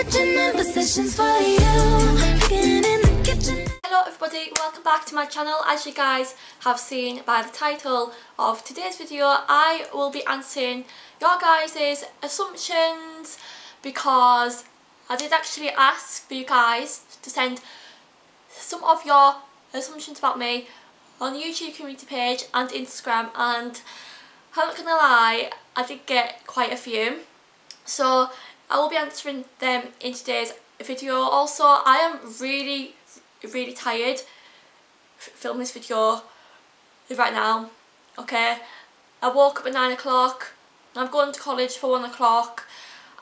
switching in positions for you. Hello everybody, welcome back to my channel. As you guys have seen by the title of today's video, I will be answering your guys' assumptions because I did actually ask for you guys to send some of your assumptions about me on the YouTube community page and Instagram and I'm not gonna lie, I did get quite a few. So I will be answering them in today's video. Also, I am really, really tired filming this video right now. Okay, I woke up at 9 o'clock, I'm going to college for 1 o'clock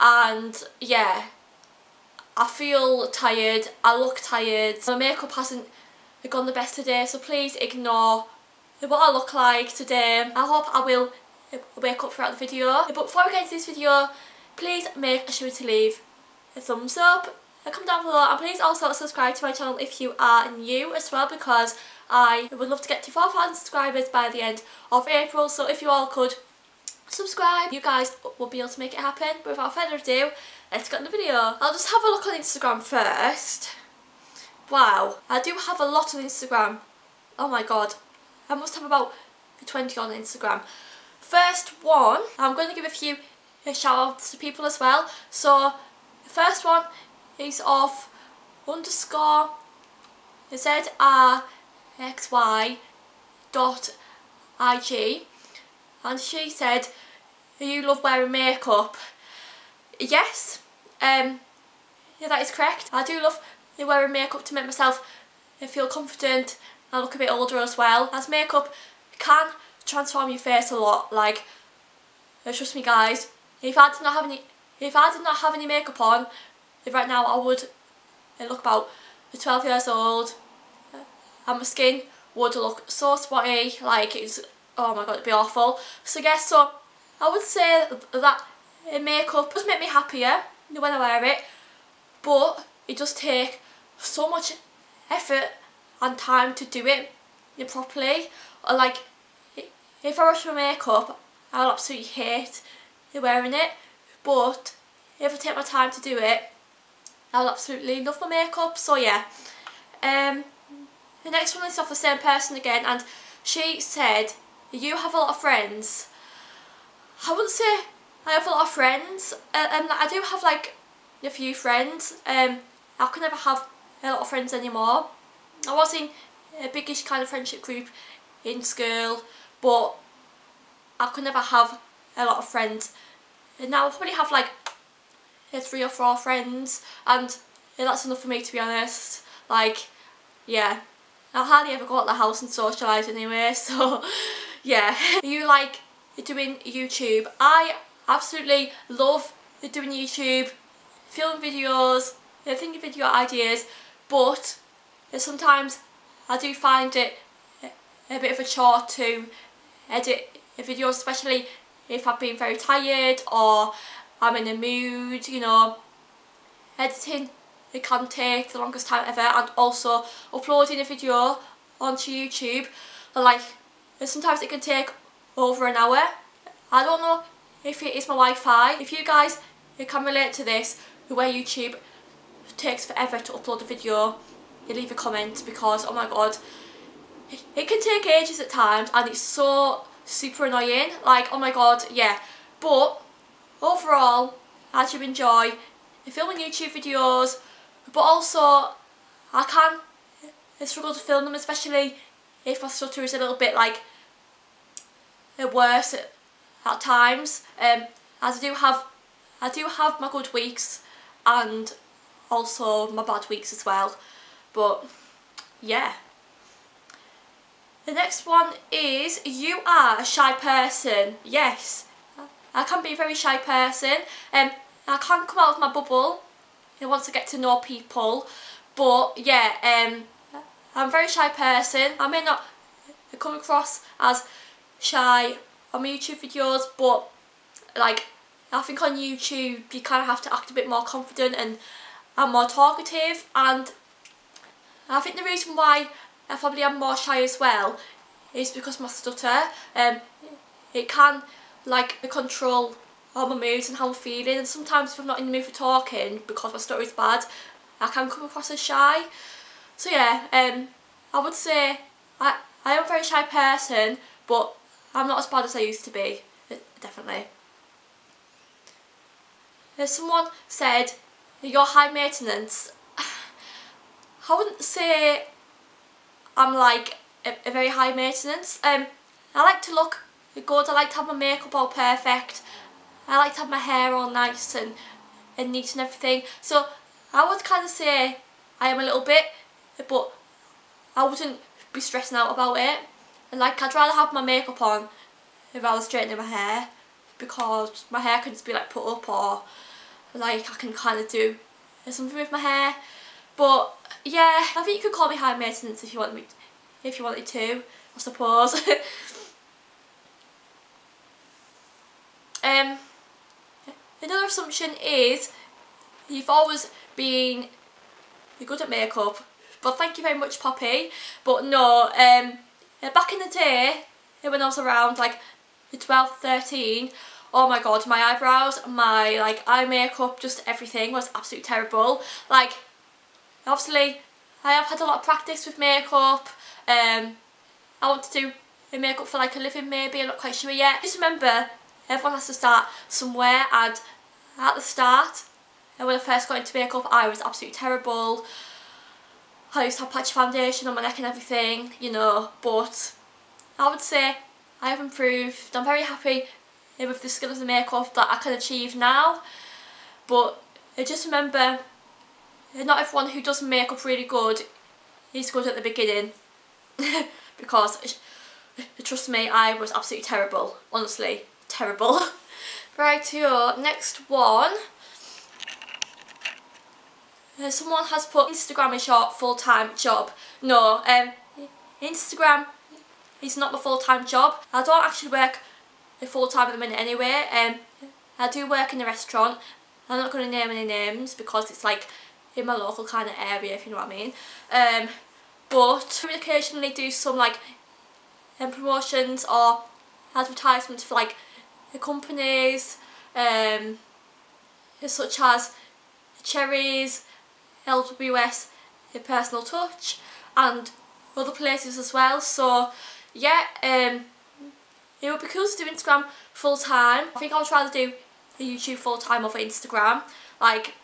and yeah, I feel tired, I look tired, my makeup hasn't gone the best today so please ignore what I look like today. I hope I will uh, wake up throughout the video. But before we get into this video, please make sure to leave a thumbs up, a comment down below and please also subscribe to my channel if you are new as well because I would love to get to 4,000 subscribers by the end of April so if you all could subscribe you guys will be able to make it happen but without further ado let's get in the video. I'll just have a look on Instagram first. Wow, I do have a lot on Instagram. Oh my god, I must have about 20 on Instagram. First one, I'm going to give a few shout out to people as well. So the first one is of underscore Z-R-X-Y dot I-G and she said, you love wearing makeup? Yes, um, yeah that is correct. I do love wearing makeup to make myself feel confident and look a bit older as well. As makeup can transform your face a lot, like, trust me guys, if I did not have any, if I did not have any makeup on, right now I would look about 12 years old, uh, and my skin would look so spotty, like it's, oh my god, it'd be awful. So yes, so I would say that uh, makeup does make me happier when I wear it, but it does take so much effort and time to do it properly. Like, if I rush my makeup, I'll absolutely hate wearing it. But if I take my time to do it I'll absolutely love my makeup so yeah. Um, the next one is off the same person again and she said you have a lot of friends. I wouldn't say I have a lot of friends uh, um, I do have like a few friends. Um, I can never have a lot of friends anymore. I was in a biggish kind of friendship group in school but I could never have a lot of friends and now I probably have like uh, three or four friends and that's enough for me to be honest. Like, yeah. I hardly ever go out the house and socialise anyway, so yeah. you like doing YouTube? I absolutely love doing YouTube, filming videos, uh, thinking video ideas, but uh, sometimes I do find it a bit of a chore to edit videos, especially if I've been very tired or I'm in a mood, you know. Editing, it can take the longest time ever and also uploading a video onto YouTube, like sometimes it can take over an hour. I don't know if it is my Wi-Fi. If you guys can relate to this, where YouTube takes forever to upload a video, you leave a comment because, oh my god, it can take ages at times and it's so super annoying. Like, oh my god, yeah. But overall, I do enjoy filming YouTube videos, but also I can struggle to film them, especially if my stutter is a little bit like worse at, times. Um, as I do have, I do have my good weeks and also my bad weeks as well. But yeah. The next one is you are a shy person. Yes, I can be a very shy person. Um, I can't come out of my bubble. I want to get to know people. But yeah, um, I'm a very shy person. I may not come across as shy on my YouTube videos, but like I think on YouTube you kind of have to act a bit more confident and I'm more talkative and I think the reason why I probably am more shy as well. Is because my stutter um, it can like control on my moods and how I'm feeling. And sometimes if I'm not in the mood for talking because my stutter is bad I can come across as shy. So yeah um I would say I, I am a very shy person but I'm not as bad as I used to be definitely. If someone said you're high maintenance. I wouldn't say I'm like a, a very high maintenance um I like to look good I like to have my makeup all perfect I like to have my hair all nice and, and neat and everything. So I would kind of say I am a little bit, but I wouldn't be stressing out about it. And like I'd rather have my makeup on was straightening my hair because my hair can just be like put up or like I can kind of do something with my hair. But yeah, I think you could call me high maintenance if you want me, if you wanted to, I suppose. um, Another assumption is you've always been you're good at makeup. But thank you very much, Poppy. But no, um, back in the day, when I was around like 12, 13, oh my god, my eyebrows, my like eye makeup, just everything was absolutely terrible. Like, obviously, I have had a lot of practice with makeup. Um, I want to do makeup for like a living maybe, I'm not quite sure yet. Just remember, everyone has to start somewhere and at the start when I first got into makeup I was absolutely terrible I used to have patchy foundation on my neck and everything you know but I would say I have improved I'm very happy with the skills of the makeup that I can achieve now but just remember not everyone who does makeup really good is good at the beginning because trust me I was absolutely terrible honestly terrible Right, your next one. Uh, someone has put Instagram is your full-time job. No, um, Instagram is not my full-time job. I don't actually work a full-time at the minute anyway. Um, I do work in a restaurant. I'm not going to name any names because it's like in my local kind of area, if you know what I mean. Um, but we occasionally do some like um, promotions or advertisements for like the companies um, such as Cherries, LWS, Personal Touch and other places as well so yeah um, it would be cool to do Instagram full time. I think I would rather do YouTube full time over Instagram like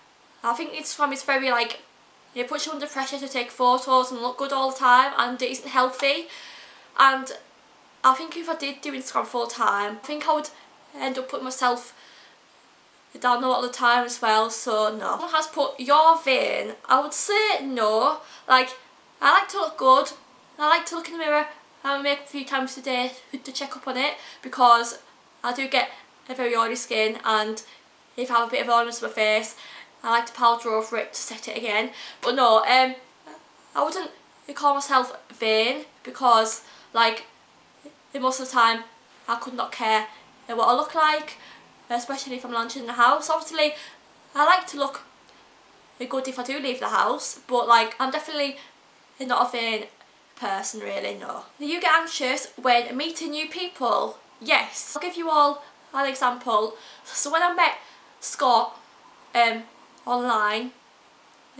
I think Instagram is very like it puts you under pressure to take photos and look good all the time and it isn't healthy. And I think if I did do Instagram full time I think I would end up putting myself down a lot of the time as well so no. Someone has put your vein, I would say no, like I like to look good, I like to look in the mirror. And make a few times a day to check up on it because I do get a very oily skin and if I have a bit of oiliness on my face I like to powder over it to set it again but no um I wouldn't call myself vain because like most of the time I could not care what I look like, especially if I'm lunching in the house. Obviously, I like to look good if I do leave the house, but like I'm definitely not a vain person really, no. Do you get anxious when meeting new people? Yes. I'll give you all an example. So when I met Scott um, online,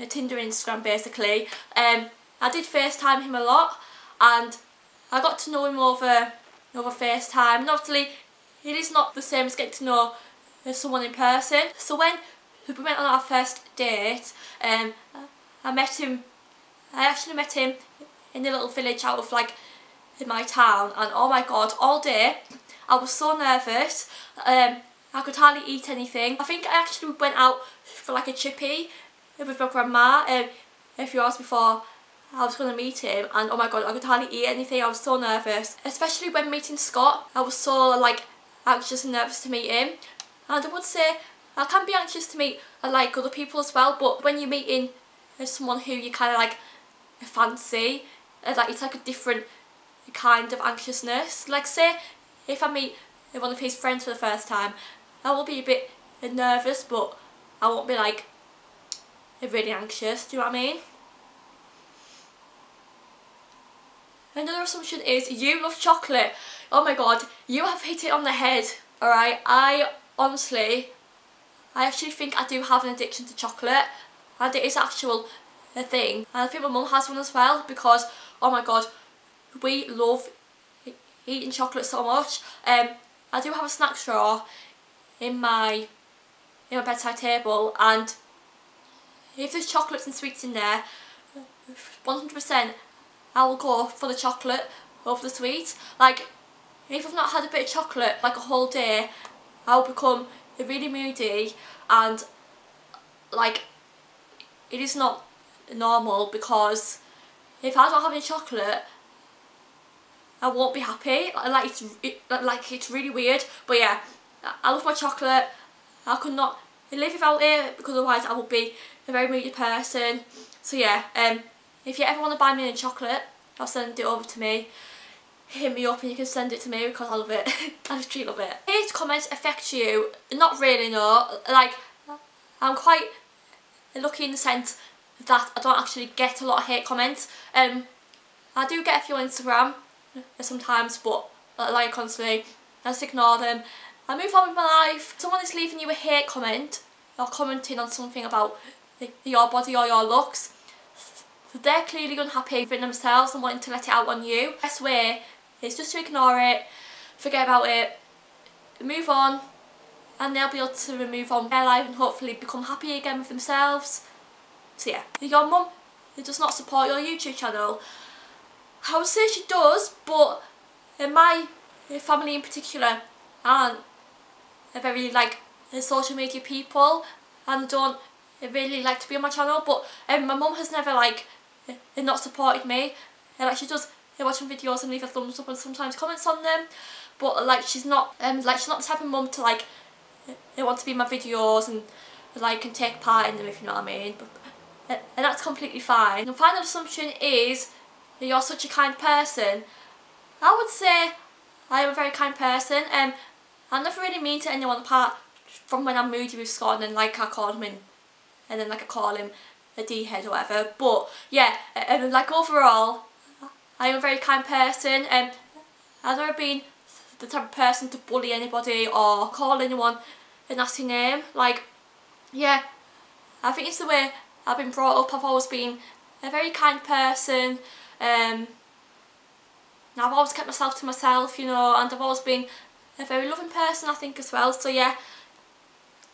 Tinder Instagram basically, um, I did FaceTime him a lot and I got to know him over over FaceTime. And obviously it is not the same as getting to know someone in person. So when we went on our first date, um, I met him, I actually met him in a little village out of like in my town and oh my god, all day I was so nervous, um, I could hardly eat anything. I think I actually went out for like a chippy with my grandma um, a few hours before I was going to meet him and oh my god I could hardly eat anything I was so nervous especially when meeting Scott I was so like anxious and nervous to meet him. And I would say I can be anxious to meet like other people as well, but when you're meeting uh, someone who you kind of like fancy, uh, like it's like a different kind of anxiousness. Like say if I meet one of his friends for the first time, I will be a bit nervous, but I won't be like really anxious. Do you know what I mean? Another assumption is you love chocolate. Oh my god, you have hit it on the head. Alright, I honestly, I actually think I do have an addiction to chocolate and it is actual a thing and I think my mum has one as well because oh my god we love eating chocolate so much um I do have a snack drawer in my in my bedside table and if there's chocolates and sweets in there 100% I will go for the chocolate over the sweet. Like if I've not had a bit of chocolate like a whole day I'll become really moody and like it is not normal because if I don't have any chocolate I won't be happy. Like it's it, like it's really weird. But yeah I love my chocolate. I could not live without it because otherwise I would be a very moody person. So yeah um if you ever want to buy me a chocolate I'll send it over to me. Hit me up and you can send it to me because I love it. I just love it. Hate comments affect you not really no like I'm quite lucky in the sense that I don't actually get a lot of hate comments. Um, I do get a few on Instagram sometimes, but like constantly, I just ignore them. I move on with my life. Someone is leaving you a hate comment or commenting on something about your body or your looks. They're clearly unhappy with themselves and wanting to let it out on you. Best way is just to ignore it, forget about it, move on, and they'll be able to move on their life and hopefully become happy again with themselves. So yeah, your mum does not support your YouTube channel. I would say she does, but in my family in particular aren't a very like social media people and don't really like to be on my channel but um, my mum has never like not supported me and like she does watch some videos and leave a thumbs up and sometimes comments on them but like she's not um like she's not the type of mum to like want to be my videos and like and take part in them if you know what I mean but and that's completely fine. The final assumption is that you're such a kind person. I would say I am a very kind person and um, I never really mean to anyone apart from when I'm moody with Scott and like I call him in, and then like I call him a D-head or whatever. But yeah, and like overall, I am a very kind person and I've never been the type of person to bully anybody or call anyone a nasty name. Like, yeah, I think it's the way I've been brought up, I've always been a very kind person. Um, I've always kept myself to myself, you know, and I've always been a very loving person, I think, as well. So, yeah,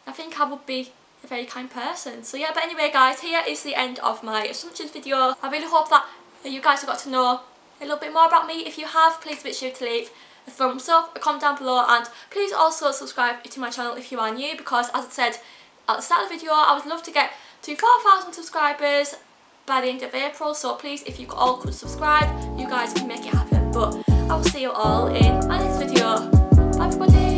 I think I would be a very kind person. So, yeah, but anyway, guys, here is the end of my assumptions video. I really hope that you guys have got to know a little bit more about me. If you have, please make sure to leave a thumbs up, a comment down below, and please also subscribe to my channel if you are new, because, as I said at the start of the video, I would love to get to 4,000 subscribers by the end of April so please if you all could subscribe you guys can make it happen but I will see you all in my next video what would?